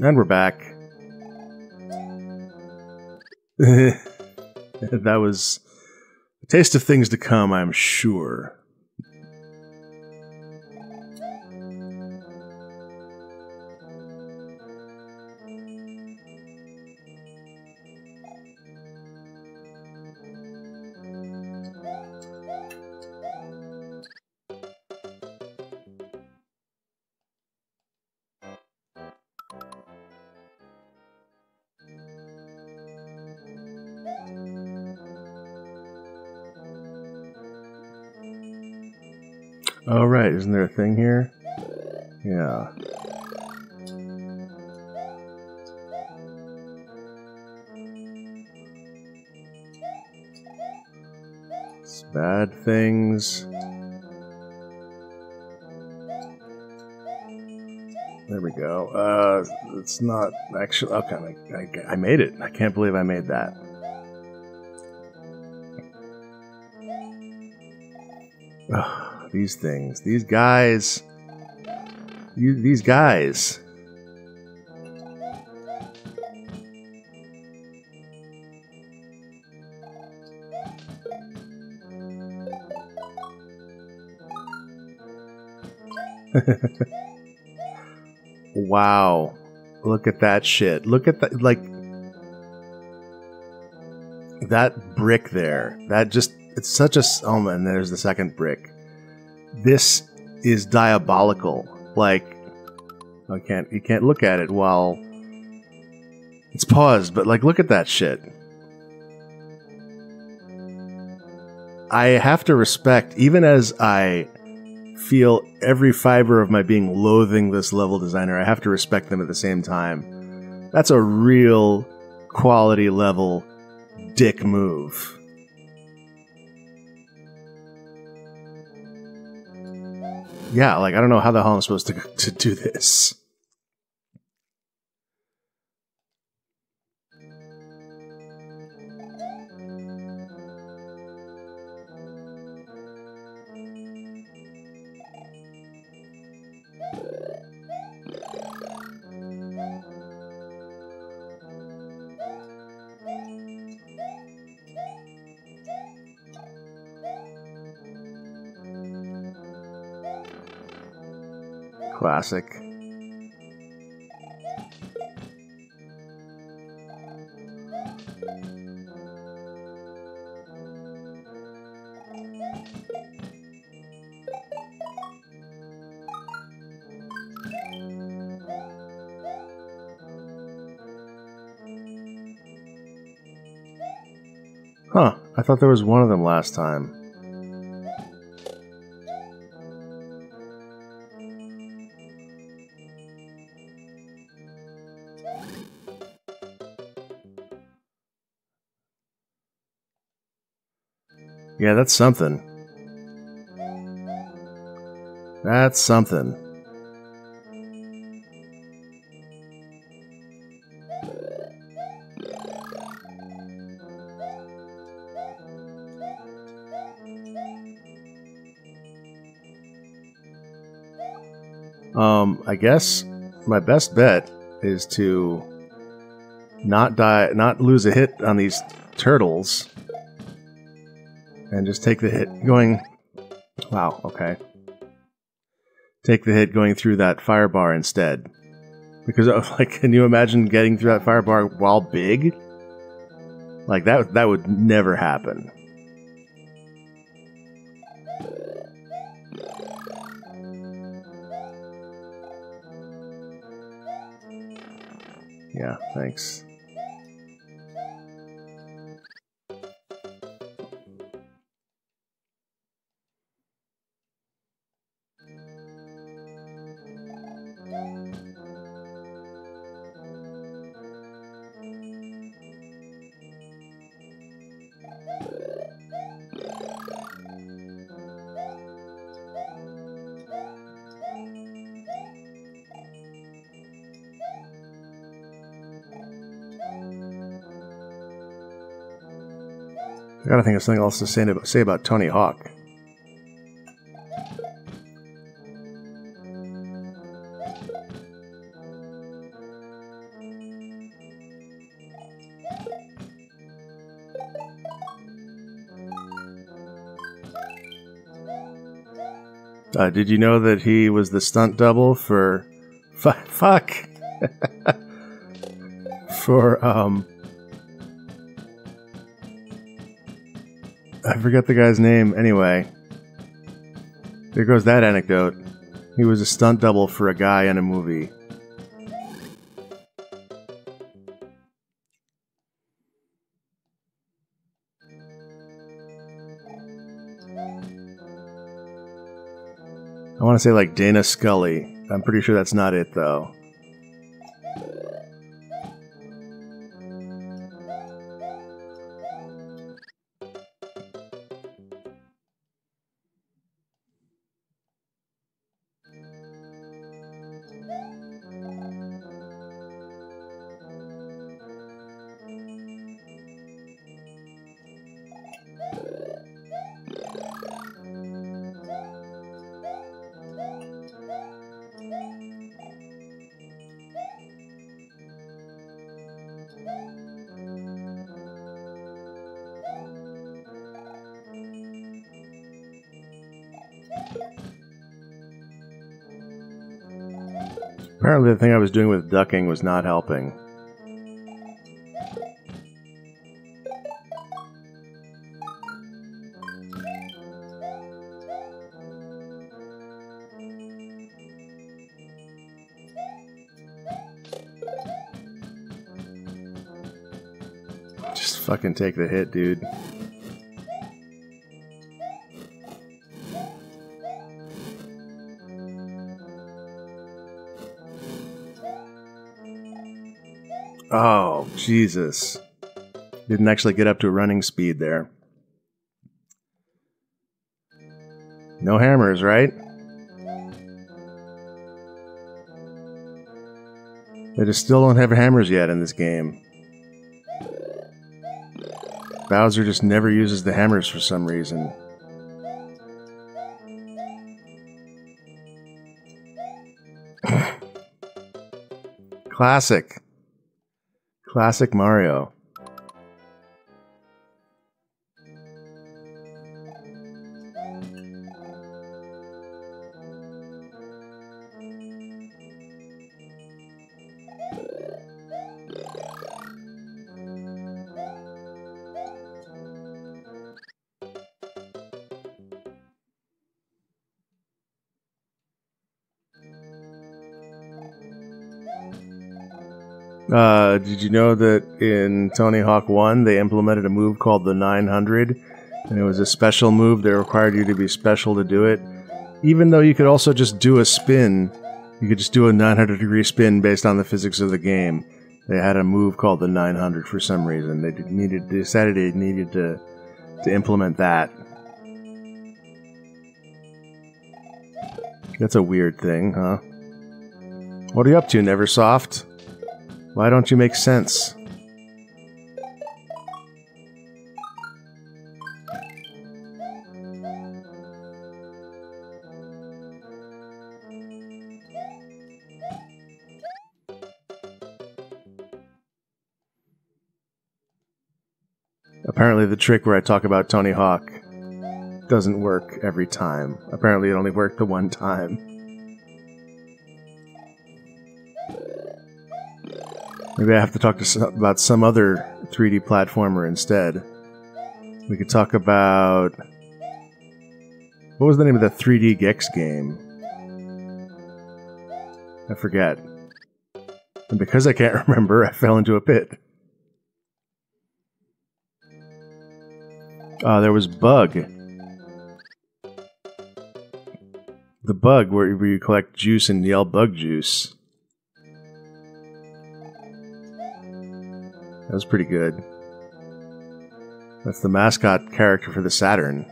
And we're back. that was a taste of things to come, I'm sure. Oh, right. Isn't there a thing here? Yeah. It's bad things. There we go. Uh, it's not actually. Okay, I, I, I made it. I can't believe I made that. Ugh, these things. These guys. You, these guys. wow. Look at that shit. Look at that. Like, that brick there. That just. It's such a. Oh, man, there's the second brick. This is diabolical. Like, I can't. You can't look at it while. It's paused, but, like, look at that shit. I have to respect, even as I feel every fiber of my being loathing this level designer, I have to respect them at the same time. That's a real quality level dick move. Yeah, like I don't know how the hell I'm supposed to to do this. Classic. Huh. I thought there was one of them last time. Yeah, that's something. That's something. Um, I guess my best bet is to not die, not lose a hit on these turtles, and just take the hit going. Wow. Okay. Take the hit going through that fire bar instead, because like, can you imagine getting through that fire bar while big? Like that. That would never happen. Yeah, thanks. I gotta think of something else to say about, say about Tony Hawk. Uh, did you know that he was the stunt double for. F- fuck! for, um. I forget the guy's name. Anyway, there goes that anecdote. He was a stunt double for a guy in a movie. I want to say like Dana Scully. I'm pretty sure that's not it though. Apparently, the thing I was doing with ducking was not helping. Just fucking take the hit, dude. Jesus. Didn't actually get up to running speed there. No hammers, right? They just still don't have hammers yet in this game. Bowser just never uses the hammers for some reason. Classic. Classic Mario. Uh, did you know that in Tony Hawk 1 they implemented a move called the 900? And it was a special move that required you to be special to do it. Even though you could also just do a spin, you could just do a 900 degree spin based on the physics of the game. They had a move called the 900 for some reason. They needed they decided they needed to to implement that. That's a weird thing, huh? What are you up to, Neversoft? Why don't you make sense? Apparently, the trick where I talk about Tony Hawk doesn't work every time. Apparently, it only worked the one time. Maybe I have to talk to some, about some other 3D platformer instead. We could talk about. What was the name of the 3D Gex game? I forget. And because I can't remember, I fell into a pit. Uh, there was Bug. The Bug, where you collect juice and yell bug juice. That was pretty good. That's the mascot character for the Saturn.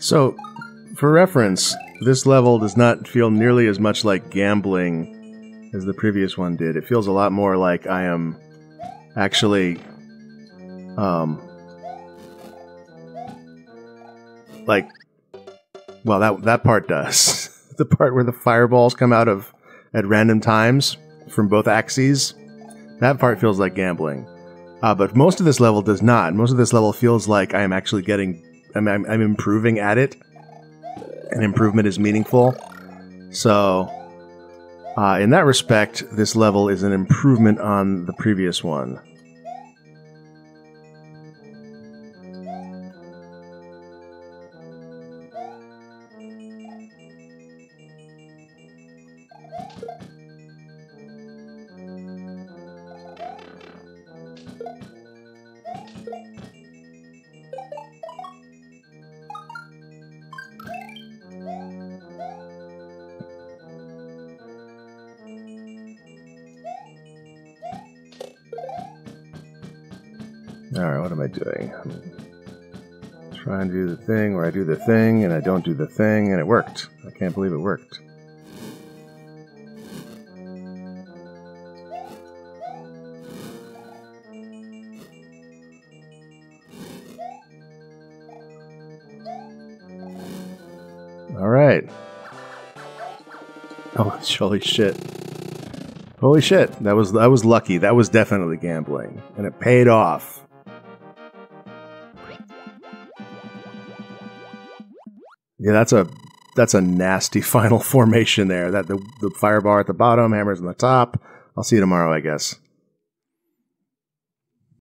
So, for reference, this level does not feel nearly as much like gambling as the previous one did. It feels a lot more like I am actually um like well that that part does. the part where the fireballs come out of at random times from both axes. That part feels like gambling. Uh, but most of this level does not. Most of this level feels like I am actually getting, I'm, I'm, I'm improving at it, and improvement is meaningful. So, uh, in that respect, this level is an improvement on the previous one. Alright, what am I doing? I'm trying to do the thing where I do the thing and I don't do the thing and it worked. I can't believe it worked. Alright. Oh, holy shit. Holy shit. That was that was lucky. That was definitely gambling. And it paid off. Yeah, that's a that's a nasty final formation there. That the the fire bar at the bottom, hammers on the top. I'll see you tomorrow, I guess.